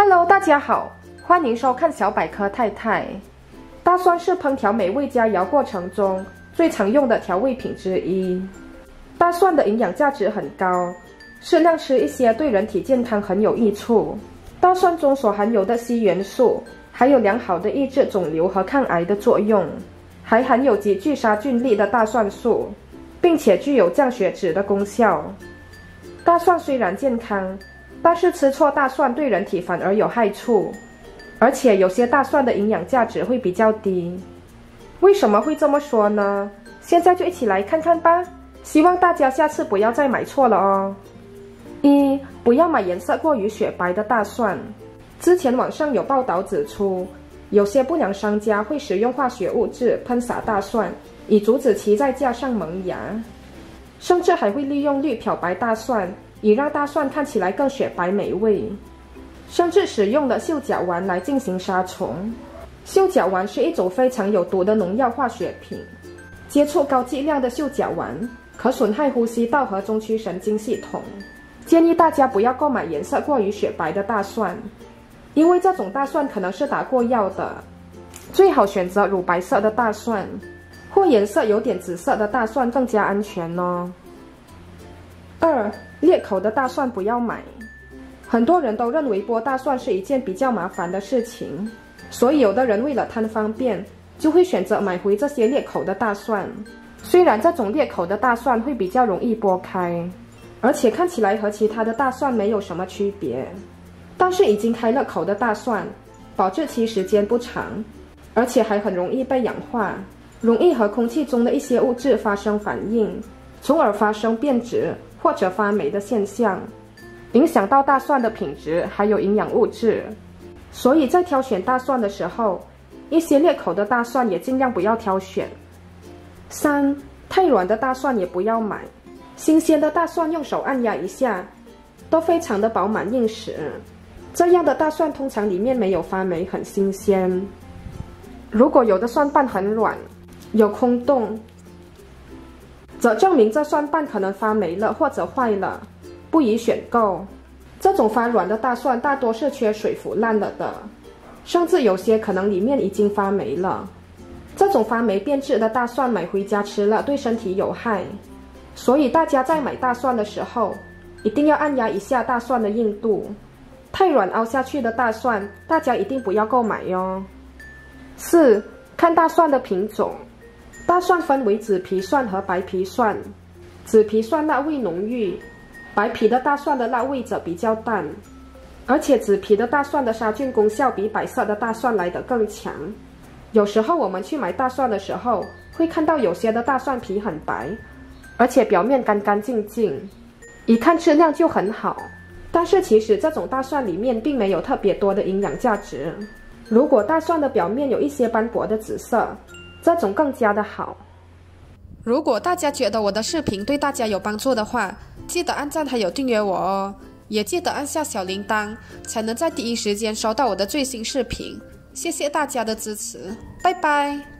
Hello，大家好，欢迎收看小百科太太。大蒜是烹调美味佳肴过程中最常用的调味品之一。大蒜的营养价值很高，适量吃一些对人体健康很有益处。大蒜中所含有的硒元素，还有良好的抑制肿瘤和抗癌的作用，还含有极具杀菌力的大蒜素，并且具有降血脂的功效。大蒜虽然健康，但是吃错大蒜对人体反而有害处，而且有些大蒜的营养价值会比较低。为什么会这么说呢？现在就一起来看看吧。希望大家下次不要再买错了哦。一，不要买颜色过于雪白的大蒜。之前网上有报道指出，有些不良商家会使用化学物质喷洒大蒜，以阻止其在架上萌芽。甚至还会利用氯漂白大蒜，以让大蒜看起来更雪白美味。甚至使用了溴甲烷来进行杀虫。溴甲烷是一种非常有毒的农药化学品，接触高剂量的溴甲烷可损害呼吸道和中区神经系统。建议大家不要购买颜色过于雪白的大蒜，因为这种大蒜可能是打过药的。最好选择乳白色的大蒜。或颜色有点紫色的大蒜更加安全哦。二裂口的大蒜不要买，很多人都认为剥大蒜是一件比较麻烦的事情，所以有的人为了贪方便，就会选择买回这些裂口的大蒜。虽然这种裂口的大蒜会比较容易剥开，而且看起来和其他的大蒜没有什么区别，但是已经开了口的大蒜，保质期时间不长，而且还很容易被氧化。容易和空气中的一些物质发生反应，从而发生变质或者发霉的现象，影响到大蒜的品质还有营养物质。所以在挑选大蒜的时候，一些裂口的大蒜也尽量不要挑选。三，太软的大蒜也不要买。新鲜的大蒜用手按压一下，都非常的饱满硬实，这样的大蒜通常里面没有发霉，很新鲜。如果有的蒜瓣很软，有空洞，则证明这蒜瓣可能发霉了或者坏了，不宜选购。这种发软的大蒜大多是缺水腐烂了的，甚至有些可能里面已经发霉了。这种发霉变质的大蒜买回家吃了对身体有害，所以大家在买大蒜的时候一定要按压一下大蒜的硬度。太软凹下去的大蒜，大家一定不要购买哟。四，看大蒜的品种。大蒜分为紫皮蒜和白皮蒜，紫皮蒜辣味浓郁，白皮的大蒜的辣味则比较淡，而且紫皮的大蒜的杀菌功效比白色的大蒜来得更强。有时候我们去买大蒜的时候，会看到有些的大蒜皮很白，而且表面干干净净，一看质量就很好。但是其实这种大蒜里面并没有特别多的营养价值。如果大蒜的表面有一些斑驳的紫色，这种更加的好。如果大家觉得我的视频对大家有帮助的话，记得按赞还有订阅我哦，也记得按下小铃铛，才能在第一时间收到我的最新视频。谢谢大家的支持，拜拜。